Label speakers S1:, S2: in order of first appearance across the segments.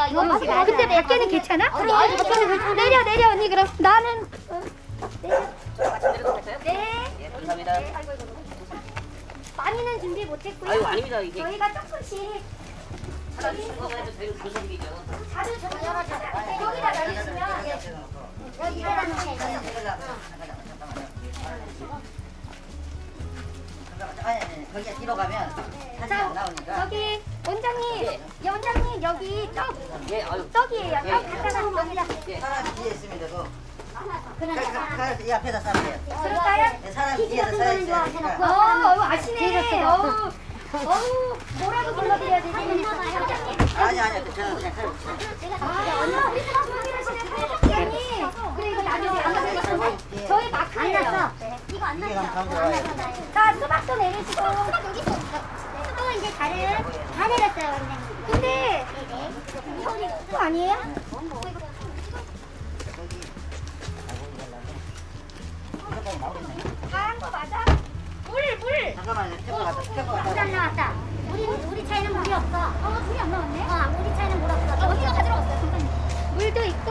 S1: 봐. 이거
S2: 이거
S1: 맛있다.
S2: 근데 몇 개는 괜찮아?
S1: 그래, 아니, 괜찮아.
S2: 내려 내려 언니 그럼 나는 어, 내려.
S3: 내려도 될까요?
S2: 네.
S3: 예, 감사합니다.
S2: 네, 아이고, 아이고. 많이는 준비 못했고요.
S3: 아유, 아닙니다. 이게
S2: 저희가 조금씩
S3: 사람 거가 해도 되는 방송이죠.
S2: 자주 저기 여기다 놔주시면 예.
S1: 여기다 놓으세요.
S4: 아니, 아니, 거기에 뒤로 가면 사진이 안 나오니까.
S2: 저기 원장님, 여 원장님 여기 떡
S3: 예, 아유.
S2: 떡이에요. 떡
S3: 예.
S2: 갖다가 여기다
S4: 사람이 뒤에 있으면 되고.
S1: 그러니까.
S4: 가- 이 앞에다 싸면 돼요.
S2: 그럴까요?
S4: 네, 사람이
S1: 키즈
S4: 뒤에서 있어야
S1: 좋아하시나?
S4: 되니까.
S2: 어, 어 아시네. 어우, 어우, 뭐라고 불러드려야 되지? 원장님.
S4: 아니, 아니, 저는 그냥 칼
S2: 아, 언니 우리 사무실하시는 사장님. 그래 이거 나중에 저희
S1: 안
S2: 마크예요.
S1: 났어. 이거 안
S4: 이게.
S1: 났어.
S2: 자 수박도 내리시고.
S1: 수박 여기 있어. 수박은 이제 다를 다 내렸어요, 원장님.
S2: 근데. 이거 또 아니에요?
S4: 이거까지 나오겠네.
S2: 다한 거 맞아? 물 물.
S4: 잠깐만요.
S1: 물. 안 나왔다. 우리 우리 차에는 물이 없어. 어, 물이 안 나왔네. 어, 우리 차에는 물 없어. 언니가 가지러 왔어요, 선생님.
S2: 물도 있고.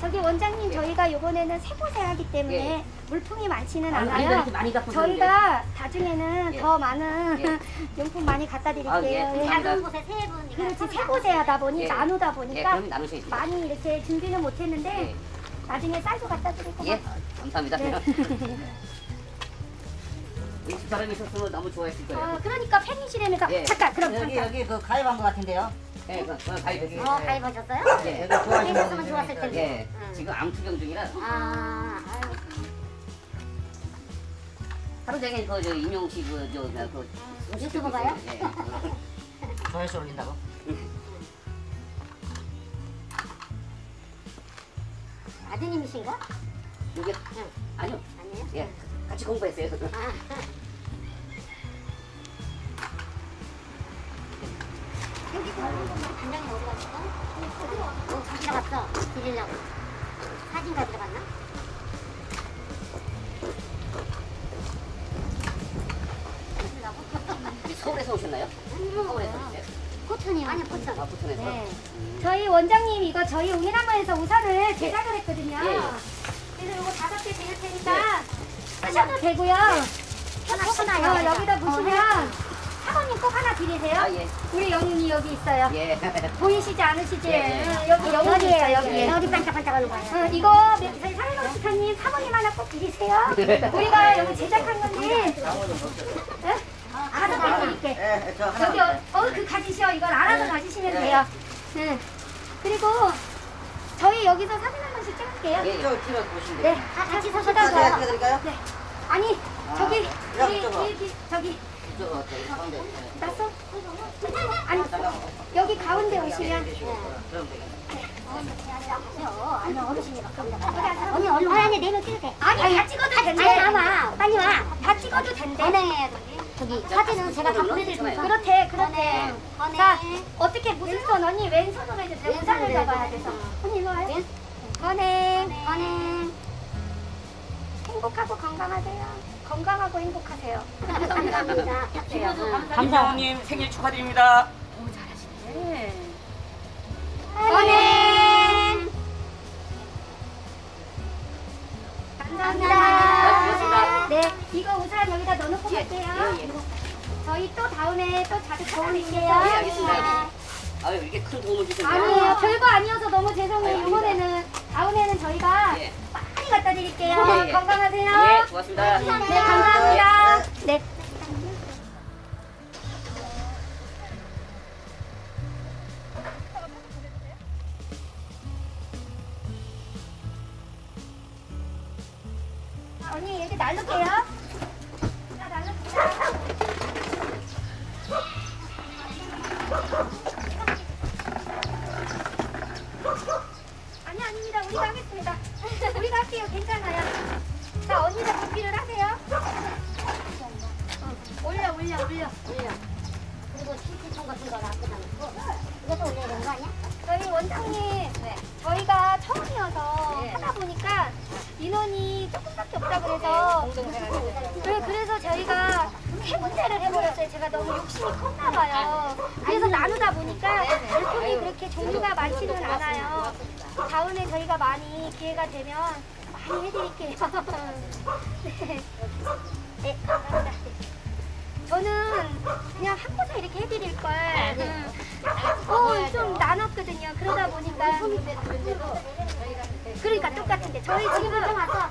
S2: 저기 원장님 저희가 이번에는 세 곳에 하기 때문에
S3: 예.
S2: 물품이 많지는
S3: 아유, 아니,
S2: 않아요.
S3: 이렇게 많이 갖고
S2: 저희가 나중에는
S3: 예.
S2: 더 많은
S3: 예.
S2: 용품 많이 갖다 드릴게요.
S3: 아, 예.
S2: 예.
S1: 작은 곳에 세 분.
S2: 그렇지 세 곳에 하다 보니
S3: 예.
S2: 나누다
S3: 예,
S2: 보니까
S3: 그럼 나누셔야죠.
S2: 많이 이렇게 준비는 못했는데
S3: 예.
S2: 나중에 쌀도 갖다 드릴 거고.
S3: 예, 감사합니다.
S2: 네.
S3: 이 사람이 있었으면 너무 좋아했을 거예요.
S2: 어, 그러니까 팬이시라면서
S3: 예.
S2: 잠깐 그럼
S4: 여기,
S2: 잠깐.
S4: 여기 그 가입한 것 같은데요.
S3: 예, 그, 그 가입.
S1: 어, 가입하셨어요?
S3: 예,
S4: 여기 좋아하시는
S1: 있으면
S4: 분들
S1: 좋았을
S4: 있으니까.
S1: 텐데.
S3: 예,
S1: 응.
S3: 지금 암 투병 중이라
S1: 아,
S3: 하루 종일 그저 임용 씨 그저 그
S1: 유튜브 봐요?
S3: 예.
S4: 조회수 올린다고?
S1: 아드님이신가?
S3: 이게
S1: 응.
S3: 아니요.
S1: 아니에요?
S3: 예, 같이 공부했어요.
S1: 아, 여기 단장님 어디 갔어? 어, 가지러 갔어. 드리려고. 사진 가지러 갔나?
S3: 서울에서 오셨나요? 서울에서 오셨어요?
S1: 포천이요. 아니, 포천.
S3: 아, 부천에서.
S2: 네.
S3: 음.
S2: 저희 원장님 이거 저희 웅이나무에서 우산을 제작을 했거든요.
S3: 예, 예.
S2: 그래서 이거 다섯 개 드릴 테니까 쓰셔도 되고요.
S1: 하나, 하나,
S2: 어, 여기다 보시면 사모님 꼭 하나 드리세요.
S3: 아, 예.
S2: 우리 영훈이 여기 있어요.
S3: 예.
S2: 보이시지 않으시지?
S3: 예, 예.
S2: 응, 여기 영훈이 있어요. 여기.
S1: 여기 반짝반짝하는 거예요.
S2: 어, 이거 저희 스타님 사모님 하나 꼭 드리세요. 우리가 여기 제작한 건데. 응? 가드릴게.
S4: 예, 저 하나.
S2: 여기 어, 어, 그 가지셔. 이걸 알아서
S4: 네.
S2: 가지시면
S4: 네.
S2: 돼요. 응. 그리고 저희 여기서 사진 한 번씩 찍을게요.
S3: 예.
S4: 이쪽 뒤로 보시면
S2: 네.
S4: 돼요.
S1: 아, 같이
S4: 저
S1: 서시다
S4: 제가
S1: 가
S4: 찍어드릴까요?
S2: 네. 아니
S4: 아,
S2: 저기
S4: 여기
S2: 저기
S4: 저거.
S2: 저기 저기
S3: 저, 저기 가운데. 예.
S2: 났어? 아니. 여기 가운데 오시면.
S1: 아니, 어르신이 막 갑니다. 언니, 얼른 와. 아니, 내면 때.
S2: 아니 다 찍어도 된대.
S1: 아니, 나와. 빨리 와.
S2: 다 찍어도 된대.
S1: 번행해야 저기 사진은 제가 다 보내드릴 테니까.
S2: 그렇대 그렇대.
S1: 번행.
S2: 자 어떻게 무슨 손 언니 왼손으로.
S1: 왼손으로
S2: 우산을
S1: 해야죠.
S2: 잡아야 돼서. 언니 일로 와요.
S1: 왼-
S2: 건행
S1: 번행.
S2: 행복하고 건강하세요. 건강하고 행복하세요.
S1: 감사합니다.
S5: 감사원님 생일 축하드립니다.
S2: 건행 감사합니다. 네 이거 우산 여기다 넣어놓고 갈게요.
S3: 예, 예.
S2: 저희 또 다음에 또 자주 찾아뵐게요.
S3: 예, 알겠습니다. 아유, 이렇게 큰 도움을 주셨네요.
S2: 아니에요. 별거 아니어서 너무
S3: 아유,
S2: 죄송해요.
S3: 아닙니다.
S2: 이번에는 다음에는 저희가
S3: 예.
S2: 많이 갖다 드릴게요.
S3: 예, 예.
S2: 건강하세요.
S3: 예, 고맙습니다.
S2: 네, 감사합니다. 네. 다음에 저희가 많이 기회가 되면 많이 해드릴게요. 네. 네, 감사합니다. 저는 그냥 한 곳에 이렇게 해드릴 걸. 음, 어, 좀 나눴거든요. 그러다 보니까. 그러니까 똑같은데. 저희 지금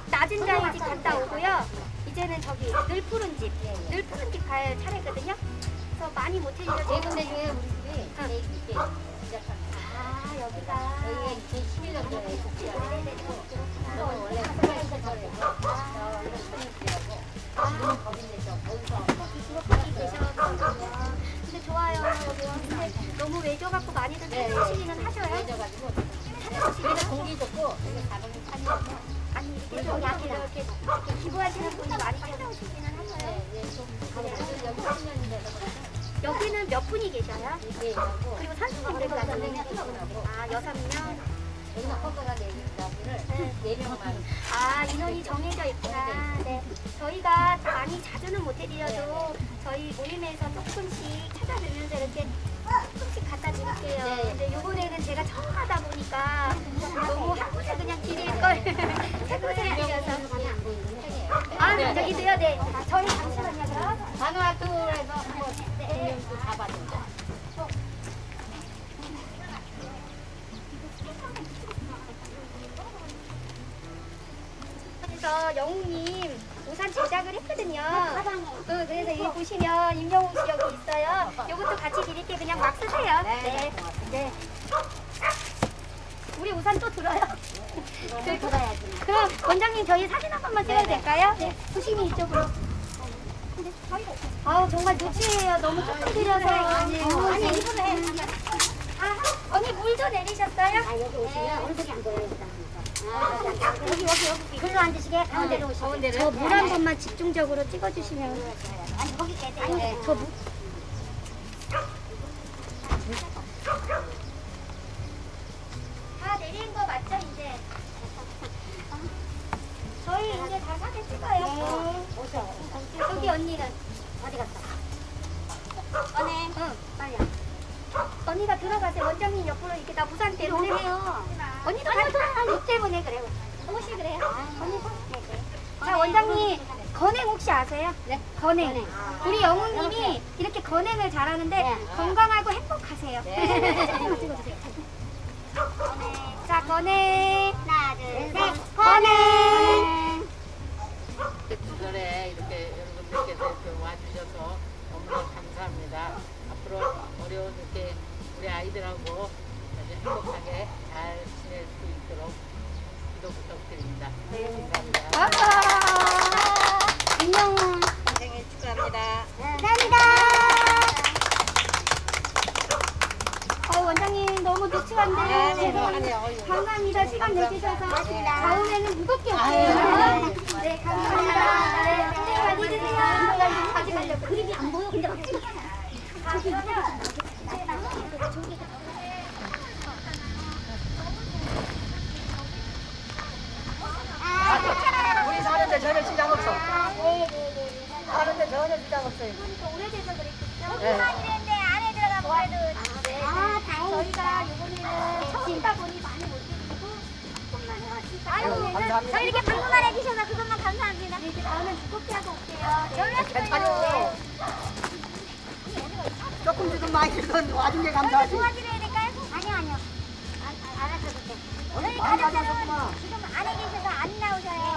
S2: 낮은 자의 집 갔다 오고요. 이제는 저기 늘 푸른 집. 늘 푸른 집 갈 차례거든요. 그래서 많이 못 해드려서.
S1: 네 군데 중에 우리 집이. 제일 늦게
S2: 근데 좋아요. 여기 근데 너무 외져갖고 많이들
S1: 네,
S2: 찾으시기는 하셔요.
S1: 해져가지고 그래서 공기 좋고
S2: 아니 이렇게 저기 앞에 이렇게 이렇게 기부하시는 분이 많이 찾아오시기는 하셔요.
S1: 네, 좀 가보고 여기 10년이 돼서 그런가?
S2: 여기는 몇 분이 계셔요? 아 여섯 명.
S1: 여기는 허가가 내리는
S2: 네.
S1: 네 명만
S2: 아 인원이 정해져 있구나. 네. 저희가 많이 자주는 못 해드려도 저희 모임에서 조금씩 찾아뵈면서 이렇게 조금씩 갖다 드릴게요.
S1: 네.
S2: 근데 요번에는 제가 처음 하다 보니까 너무 한 곳에 그냥 드릴 걸 세 곳에 드려서.
S1: 가면 안 보이는 편이에요.
S2: 아. 네. 저희 잠시만요. 그럼.
S1: 단호학교에서 한번
S2: 네.
S1: 또 잡아준다.
S2: 그래서 영웅님 우산 제작을 했거든요. 그, 그래서 여기 보시면 임영웅 씨 여기 있어요. 이것도 같이 드릴게 그냥 막 쓰세요. 네. 네. 우리 우산 또 들어요.
S1: 이거는 뜯어야지.
S2: 그럼 원장님 저희 사진 한 번만 찍어도 될까요? 네. 조심히 이쪽으로. 아우 정말 누치해요. 너무 조금 드려서. 아니 해. 아 언니 물도 내리셨어요?
S1: 아 여기 오시면 얼굴이 안 보여요. 아, 여기 여기 여기 글로 앉으시게 가운데로 오시게. 가운데로.
S2: 저 물 한 번만 집중적으로 찍어주시면.
S1: 아니 거기 계세요. 아니
S2: 저 물. 다 내린 거 맞죠 이제? 저희 이제 다 사진 찍어요.
S1: 오셔.
S2: 여기 언니는
S1: 어디 갔어?
S2: 언니. 응. 빨리. 언니가 들어가세요. 원장님 옆으로 이렇게 나 부산 때문에. 언니도 같이 육 때문에 그래요. 혹시 그래요? 언니 손. 네, 네. 자 원장님 건행 혹시 아세요?
S1: 네.
S2: 건행. 우리 영웅님이 이렇게 건행을 잘하는데
S1: 네.
S2: 건강하고 행복하세요.
S1: 네.
S2: 찍어주세요. 자 건행.
S1: 하나 둘 셋.
S2: 건행.
S6: 주절에 이렇게 여러분들께서 이렇게 와주셔서 너무나 감사합니다. 앞으로 어려운 이렇게 우리 아이들하고 아주 행복하게 잘 지낼 수 있도록 기도 부탁드립니다. 감사합니다.
S2: 와. 임영웅.
S4: 생일 축하합니다.
S2: 감사합니다. 어,
S4: 아니요. 어이구.
S2: 감사합니다. 시간 내주셔서 다음에는 무겁게 올게요. 네, 감사합니다. 네, 많이 드세요. 아직 가려고. 그림이 안 보여. 근데 막 저기
S4: 우리 사는데 전혀 지장 없어. 사는데 전혀 지장 없어요.
S2: 그러니까 오래돼서 그랬겠죠?
S4: 네.
S2: 네,
S1: 아, 다행이다.
S2: 저희가 이번에는 처음이다 보니 많이 못 드리고 조금만요. 진짜
S4: 아유,
S2: 다음에는
S4: 감사합니다.
S2: 저 이렇게 방문만 해주셔서 그것만 감사합니다. 네, 이제 다음엔 두껍게 하고 올게요. 네.
S4: 괜찮아요. 조금 주든 많이 와준 게 감사하지.
S2: 도와드려야 될까요?
S1: 아니요 아니요. 안, 안 하셔도 돼.
S2: 저희
S4: 많이
S2: 가족들은. 지금 안에 계셔서 안 나오셔요.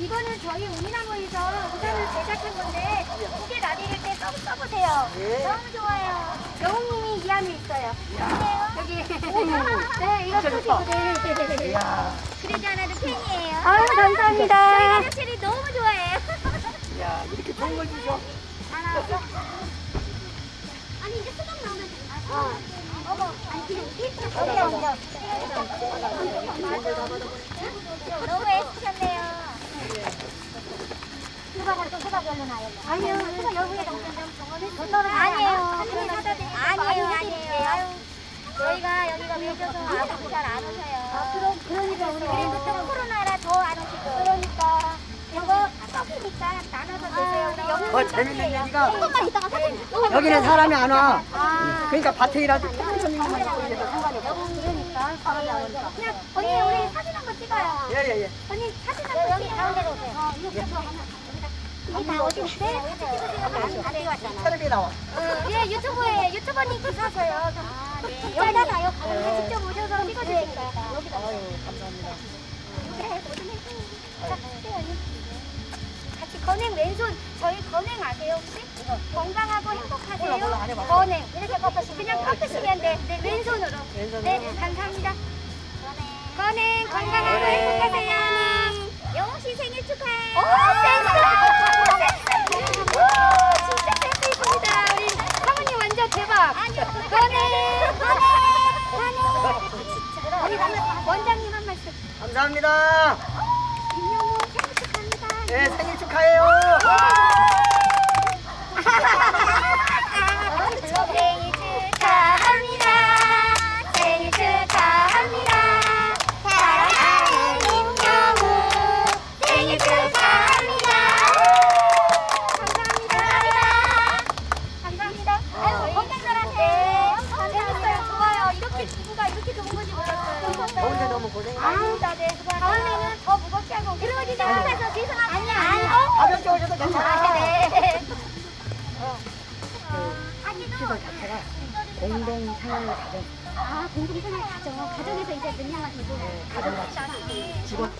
S2: 이거는 저희 우미나무에서 우산을 제작한 건데 두개 나드릴 때 써, 써보세요.
S4: 예.
S2: 너무 좋아요. 영웅님이 이 안에 있어요. 여기. 네, 이거
S4: 진짜. 좋다.
S2: 네.
S4: 이야.
S2: 그러지 않아도 팬이에요.
S7: 아유, 감사합니다.
S2: 저희 가족들이 너무 좋아해요. 좋은 걸 주셔.
S1: 아니 이제 수박 나오면 돼. 어. 어머, 아니 그냥 이렇게 너무 애쓰셨네요. 수박은 또 수박 열로 나요. 아니요, 수박 열후에 정전 아니에요. 아니에요, 아니에요. 저희가 여기가 매져서 아무도 잘안 오셔요. 아, 그럼, 그러니까 우리 그래도 또 코로나라 더 안 오시고. 그러니까. 이거 떡이니까 나눠서 드세요. 우리 영웅
S2: 어, 재밌는 얘기가
S1: 조금만 있다가 사진
S2: 여기는 사람이 안 와.
S1: 아.
S2: 그러니까 밭에 일하지.
S1: 그러니까 사람이 안 오니까. 그냥 언니 우리 사진 한 번 찍어요.
S2: 예예 예.
S1: 언니 사진 한 번 여기 가운데로 오세요. 어, 이렇게 해서 여기 다 어디? 안 찍었잖아.
S2: 텔레비 나와.
S1: 어, 예, 유튜브에 유튜버님 기사서요. 여기다가요. 네. 직접 오셔서 찍어주시니까. 여기다.
S2: 아유 감사합니다.
S1: 자, 언니. 같이 건행 왼손 저희 건행 아세요 혹시? 건강하고 행복하세요.
S2: 몰라, 안 해봤어.
S1: 건행 이렇게 꺾으시면 그냥 꺾으시면 돼. 네, 왼손으로.
S2: 왼손으로.
S1: 네, 감사합니다. 건행 건강하고 행복하세요. 영웅 씨 생일 축하해. 오, 센스. 대박. 건행 건행 건행. 진짜. 우리 원장님 한 말씀.
S2: 감사합니다.
S1: 김영웅 생일 축하합니다.
S2: 네 생일 축하해요.
S1: 아니다, 네. 다음에는 더 무겁게 하고 그러지 생각해서 죄송합니다. 아니야, 아니야.
S2: 가볍게 오셔도 괜찮아.
S1: 네.
S2: 자체가 공동 생활 가정
S1: 아, 공동 생활 가정. 가정에서 이제 능량화 되고.
S2: 가정 같이 직원